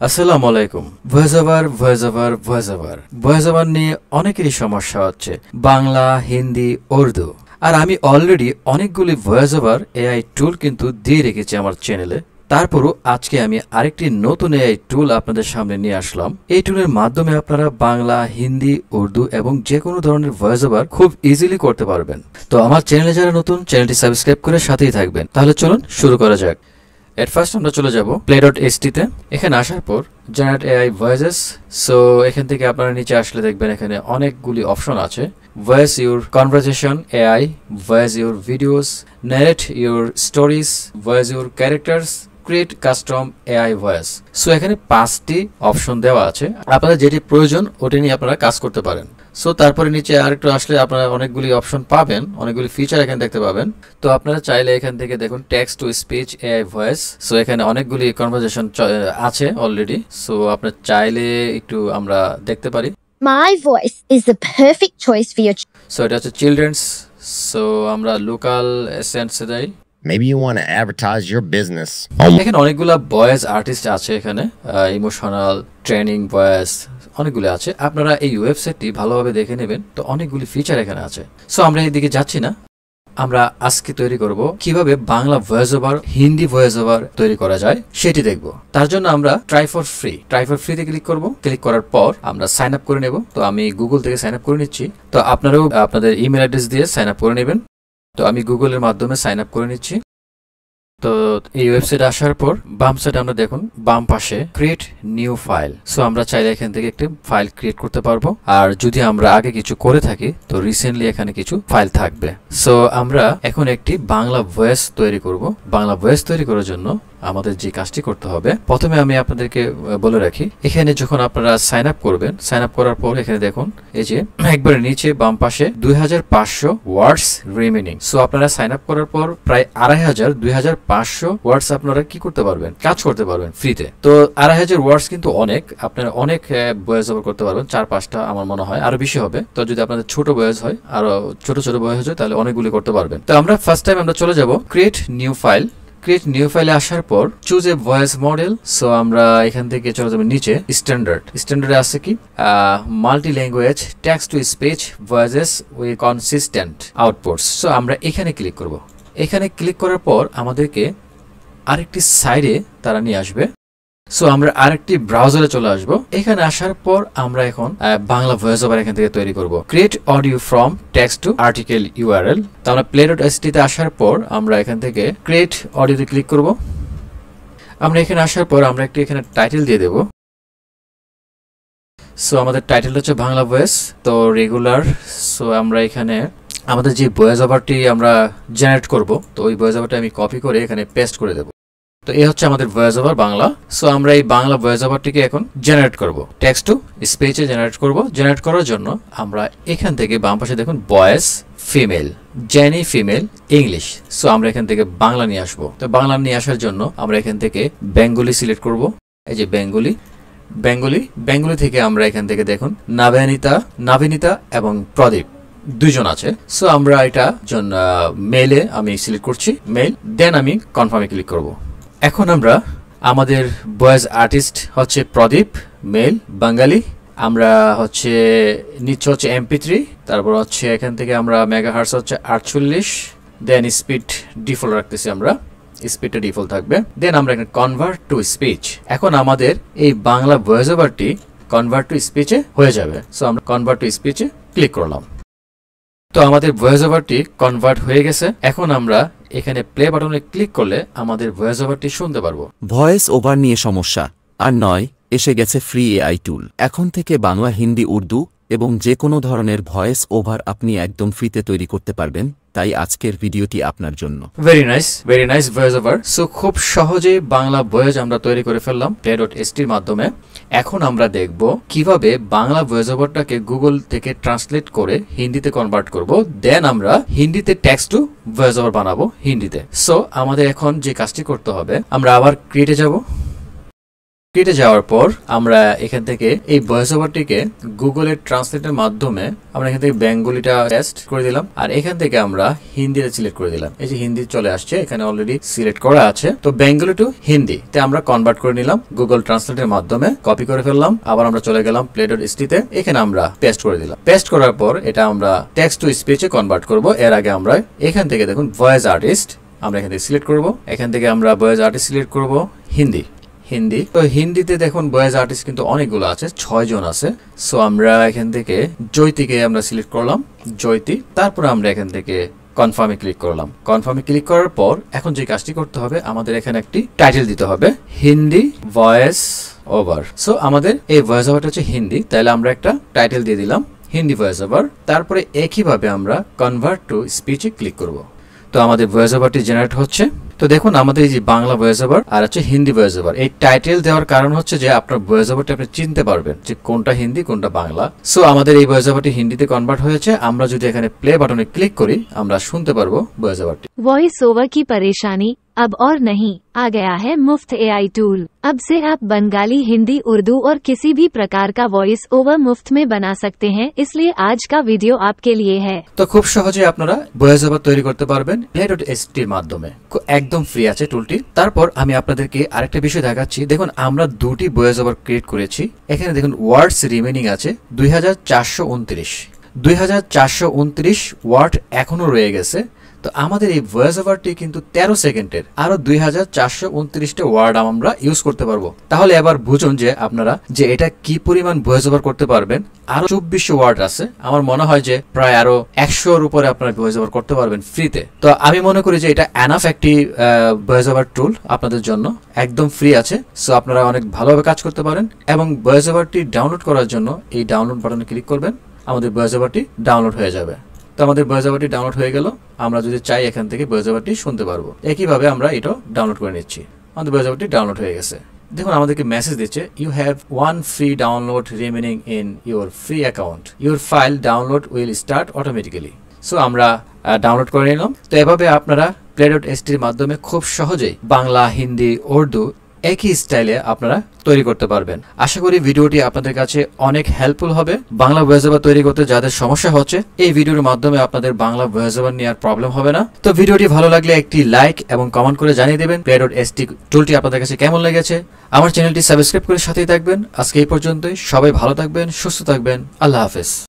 আসসালামু আলাইকুম। Voice over voice over নিয়ে অনেকেরই সমস্যা হচ্ছে। বাংলা, হিন্দি, উর্দু। আর আমি অলরেডি অনেকগুলি ভয়েস এআই টুল কিন্তু দিয়ে রেখেছি আমার চ্যানেলে তারপরও আজকে আমি আরেকটি নতুন এআই টুল আপনাদের সামনে নিয়ে আসলাম। এই টুলের মাধ্যমে আপনারা বাংলা, হিন্দি, উর্দু এবং যে কোনো ধরনের ভয়েস ওভার খুব ইজিলি করতে পারবেন। তো আমার চ্যানেলে যারা নতুন চ্যানেলটি সাবস্ক্রাইব করে সাথেই থাকবেন। তাহলে চলুন শুরু করা যাক। এট ফার্স্ট আমরা চলে যাব প্লে ডট তে। এখানে আসার পর জেনারেট এআই ভয়েসেস সো এখান থেকে আপনারা নিচে আসলে দেখবেন এখানে অনেকগুলি অপশন আছে। Voice your conversation AI voice your videos narrate your stories voice your characters create custom AI voice so এখানে পাঁচটি অপশন দেওয়া আছে। আপনাদের যেটি প্রয়োজন, ওটি নিয়ে আপনারা কাজ করতে পারেন। সো তারপরে নিচে আরেকটু আসলে আপনারা অনেকগুলি অপশন পাবেন অনেকগুলি ফিচার এখানে দেখতে পাবেন। তো আপনারা চাইলে এখান থেকে দেখুন text to speech AI voice so এখানে অনেকগুলি কনভারসেশন আছে অলরেডি সো আপনার চাইলে একটু আমরা দেখতে পারি। My voice is the perfect choice your ch- so এটা হচ্ছে চিলড্রেনস সো আমরা লোকাল এসেন্সে যাই Maybe you want to advertise your business. এখানে অনেকগুলা ভয়েস আর্টিস্ট আছে এখানে ইমোশনাল, ট্রেনিং ভয়েস অনেকগুলো আছে। আপনারা এই ওয়েবসাইটটি ভালোভাবে দেখে নেবেন। তো অনেকগুলি ফিচার এখানে আছে। সো আমরা এদিকে যাচ্ছি না। আমরা আজকে তৈরি করব কীভাবে Bangla voice over Hindi voice over তৈরি করা যায়, সেটি দেখব। তার জন্য আমরা try for free try for ফ্রিতে ক্লিক করব। ক্লিক করার পর আমরা সাইন আপ করে নেব। তো আমি গুগল থেকে সাইন আপ করে নিচ্ছি। তো আপনারাও আপনাদের ইমেল অ্যাড্রেস দিয়ে সাইন আপ করে নেবেন। তো আমি গুগলের মাধ্যমে সাইন আপ করে নিচ্ছি। তো এই ওয়েবসাইট আসার পর বাম সাইড আমরা দেখুন, বাম পাশে ক্রিয়েট নিউ ফাইল সো আমরা চাইলে এখান থেকে একটি ফাইল ক্রিয়েট করতে পারব। আর যদি আমরা আগে কিছু করে থাকি, তো রিসেন্টলি এখানে কিছু ফাইল থাকবে। সো আমরা এখন একটি বাংলা ভয়েস তৈরি করব। বাংলা ভয়েস তৈরি করার জন্য আমাদের যে কাজটি করতে হবে, প্রথমে আমি আপনাদেরকে বলে রাখি, এখানে যখন আপনারা সাইন আপ করবেন সাইন আপ করার পর এখানে দেখুন, এই যে, একবারে নিচে, বাম পাশে, দুই হাজার পাঁচশো ওয়ার্ডস রিমেনিং সো আপনারা সাইন আপ করার পর প্রায় আড়াই হাজার, দুই হাজার পাঁচশো ওয়ার্ডস আপনারা কি করতে পারবেন? কাজ করতে পারবেন ফ্রিতে তো আড়াই হাজার ওয়ার্ডস কিন্তু অনেক, আপনারা অনেক বয়স ওভার করতে পারবেন, চার পাঁচটা আমার মনে হয়, আরও বেশি হবে। তো যদি আপনাদের ছোট বয়স হয়, আরও ছোট ছোট বয়স হয়, তাহলে অনেকগুলি করতে পারবেন। তো আমরা ফার্স্ট টাইম আমরা চলে যাব create new file create new ফাইলে আসার পর choose a voice model so আমরা এখান থেকে চলে যাব নিচে স্ট্যান্ডার্ড স্ট্যান্ডার্ডে আছে কি? Multi language text to speech voices we consistent outputs so আমরা এখানে ক্লিক করব। এখানে ক্লিক করার পর আমাদেরকে আরেকটি সাইডে তারা নিয়ে আসবে। সো আমরা আরেকটি ব্রাউজারে চলে আসব। এখানে আসার পর আমরা এখন বাংলা ভয়েস ওভার এখান থেকে তৈরি করব। Create audio from text to article URL তো আমরা প্লে ডট তে আসার পর আমরা এখান থেকে ক্রিয়েট অডিওতে ক্লিক করব। আমরা এখানে আসার পর আমরা একটি এখানে টাইটেল দিয়ে দেব। সো আমাদের টাইটেল হচ্ছে বাংলা ভয়েস তো রেগুলার সো আমরা এখানে আমাদের যে ভয়েস ওভারটি আমরা জেনারেট করব, তো ওই ভয়েস ওভারটা আমি কপি করে এখানে পেস্ট করে দেব। তো এই হচ্ছে আমাদের ভয়েস ওভার বাংলা। সো আমরা এই বাংলা ভয়েস ওভারটিকে এখন জেনারেট করব। টেক্সট টু স্পেচে জেনারেট করব। জেনারেট করার জন্য আমরা এখান থেকে বাম পাশে দেখুন voice female Jenny female English so আমরা এখান থেকে বাংলা নিয়ে আসব। তো বাংলা নিয়ে আসার জন্য আমরা এখান থেকে বেঙ্গলি সিলেক্ট করব। এই যে বেঙ্গলি বেঙ্গলি বেঙ্গলি থেকে আমরা এখান থেকে দেখুন নাভিনিতা নাভিনিতা এবং প্রদীপ দুজন আছে। সো আমরা এটা মেলে আমি সিলেক্ট করছি মেল দেন আমি কনফার্মে ক্লিক করব। এখন আমরা আমাদের বয়েজ আর্টিস্ট হচ্ছে প্রদীপ, মেল, বাঙালি। আমরা হচ্ছে নিচ্ছে হচ্ছে এমপি থ্রি, তারপর হচ্ছে এখান থেকে আমরা মেগা হার্স হচ্ছে আটচল্লিশ, দেন স্পিড ডিফল্ট রাখতেছি আমরা। স্পিডটা ডিফল্ট থাকবে। দেন আমরা এখানে কনভার্ট টু স্পিচ এখন আমাদের এই বাংলা ভয়েস ওভারটি কনভার্ট টু স্পিচে হয়ে যাবে। সো আমরা কনভার্ট টু স্পিচে ক্লিক করলাম। তো আমাদের ভয়েস ওভারটি কনভার্ট হয়ে গেছে। এখন আমরা এখানে প্লে বাটনে ক্লিক করলে আমাদের ভয়েস ওভারটি শুনতে পারব। ভয়েস ওভার নিয়ে সমস্যা। আর নয়, এসে গেছে ফ্রি এআই টুল এখন থেকে বাংলা, হিন্দি, উর্দু এবং যে কোনো ধরনের ভয়েস ওভার আপনি একদম ফ্রিতে তৈরি করতে পারবেন, তাই আজকের ভিডিওটি আপনার জন্য। Very nice very nice voice over so খুব সহজে বাংলা ভয়েস আমরা তৈরি করে ফেললাম প্লে ডট এসটির মাধ্যমে। এখন আমরা দেখব কীভাবে বাংলা ভয়েস ওভারটাকে গুগল থেকে ট্রান্সলেট করে হিন্দিতে কনভার্ট করব। দেন আমরা হিন্দিতে টেক্সট টু ভয়েস ওভার বানাবো হিন্দিতে। সো আমাদের এখন যে কাজটি করতে হবে, আমরা আবার ক্রিয়েটে যাব। স্ক্রিনে যাওয়ার পর আমরা এখান থেকে এই ভয়েস ওভারটিকে গুগলের ট্রান্সলেটের মাধ্যমে আমরা এখান থেকে বেঙ্গলিটা টেস্ট করে দিলাম। আর এখান থেকে আমরা হিন্দিটা সিলেক্ট করে দিলাম। এই যে হিন্দি চলে আসছে, এখানে অলরেডি সিলেক্ট করা আছে। তো বেঙ্গলি টু হিন্দি তে আমরা কনভার্ট করে নিলাম গুগল ট্রান্সলেটের মাধ্যমে কপি করে ফেললাম। আবার আমরা চলে গেলাম প্লে ডট তে। এখানে আমরা পেস্ট করে দিলাম। পেস্ট করার পর এটা আমরা টেক্সট টু স্পিচে কনভার্ট করব। এর আগে আমরা এখান থেকে দেখুন ভয়েস আর্টিস্ট আমরা এখান থেকে সিলেক্ট করব। এখান থেকে আমরা ভয়েস আর্টিস্ট সিলেক্ট করব হিন্দি হিন্দি। তো হিন্দিতে দেখুন ভয়েস আর্টিস্ট কিন্তু অনেকগুলো আছে ছয় জন আছে। সো আমরা এখান থেকে জয়তিকে আমরা সিলেক্ট করলাম জয়তি তারপর আমরা এখান থেকে কনফার্মে ক্লিক করলাম। কনফার্মে ক্লিক করার পর এখন যে কাজটি করতে হবে, আমাদের এখানে একটি টাইটেল দিতে হবে, হিন্দি ভয়েস ওভার সো আমাদের এই ভয়েস ওভারটা হচ্ছে হিন্দি, তাহলে আমরা একটা টাইটেল দিয়ে দিলাম, হিন্দি ভয়েস ওভার তারপরে একইভাবে আমরা কনভার্ট টু স্পিচে ক্লিক করব। তো আমাদের ভয়েস ওভারটি জেনারেট হচ্ছে। তো দেখুন, আমাদের এই যে বাংলা ভয়েস ওভার আর হচ্ছে হিন্দি ভয়েস ওভার এই টাইটেল দেওয়ার কারণ হচ্ছে যে আপনার ভয়েস ওভারটি আপনি চিনতে পারবেন যে কোনটা হিন্দি, কোনটা বাংলা। সো আমাদের এই ভয়েস ওভারটি হিন্দিতে কনভার্ট হয়েছে। আমরা যদি এখানে প্লে বাটনে ক্লিক করি, আমরা শুনতে পারব ভয়েস ওভারটি ভয়েস ওভার কি পরেশানি? अब और नहीं आ गया है मुफ्त एआई टूल अब से आप बंगाली हिंदी उर्दू और किसी भी प्रकार का वॉइस ओवर मुफ्त में बना सकते हैं इसलिए आज का वीडियो आपके लिए है তো খুব সহজে আপনারা ভয়েস ওভার তৈরি করতে পারবেন প্লে ডট এর মাধ্যমে কো- একদম ফ্রি আছে টুলটি তারপর আমি আপনাদেরকে আরেকটা বিষয় দেখাচ্ছি দেখুন আমরা দুটি ভয়েস ওভার ক্রিয়েট করেছি এখানে দেখুন ওয়ার্ডস রিমেনিং আছে দুই হাজার চারশো উনত্রিশ দুই হাজার চারশো উনত্রিশ ওয়ার্ড এখনো রয়ে গেছে তো আমাদের এই ভয়েস ওভারটি কিন্তু তেরো সেকেন্ডের। আরও দুই হাজার চারশো উনত্রিশটা ওয়ার্ড আমরা ইউজ করতে পারব। তাহলে এবার বুঝুন যে আপনারা যে এটা কি পরিমাণ ভয়েস ওভার করতে পারবেন, আরও চব্বিশশো ওয়ার্ড আছে। আমার মনে হয় যে প্রায় আরও একশোর উপরে আপনারা ভয়েস ওভার করতে পারবেন ফ্রিতে তো আমি মনে করি যে এটা অ্যানাফ একটি ভয়েস ওভার টুল আপনাদের জন্য। একদম ফ্রি আছে। সো আপনারা অনেক ভালোভাবে কাজ করতে পারেন। এবং ভয়েস ওভারটি ডাউনলোড করার জন্য এই ডাউনলোড বাটনে ক্লিক করবেন। আমাদের ভয়েস ওভারটি ডাউনলোড হয়ে যাবে। তো আমাদের ওভারটি ডাউনলোড হয়ে গেল। আমরা যদি চাই এখান থেকে ওভারটি শুনতে পারব। একইভাবে আমরা এটাও ডাউনলোড করে নিচ্ছি। আমাদের ওভারটি ডাউনলোড হয়ে গেছে। দেখুন, আমাদেরকে মেসেজ দিচ্ছে you have one free download remaining in your free account your file download will start automatically so আমরা ডাউনলোড করে নিলাম। তো এভাবে আপনারা প্লে ডট এসটির মাধ্যমে খুব সহজেই বাংলা, হিন্দি, উর্দু একই স্টাইলে আপনারা তৈরি করতে পারবেন। আশা করি ভিডিওটি আপনাদের কাছে অনেক হেল্পফুল হবে। বাংলা ভয়েস ওভার তৈরি করতে যাদের সমস্যা হচ্ছে, এই ভিডিওর মাধ্যমে আপনাদের বাংলা ভয়েস ওভার নেওয়ার প্রবলেম হবে না। তো ভিডিওটি ভালো লাগলে একটি লাইক এবং কমেন্ট করে জানিয়ে দেবেন প্লে ডট এসটি টুলটি আপনাদের কাছে কেমন লেগেছে। আমার চ্যানেলটি সাবস্ক্রাইব করে সাথেই থাকবেন। আজকে এই পর্যন্তই। সবাই ভালো থাকবেন, সুস্থ থাকবেন। আল্লাহ হাফেজ।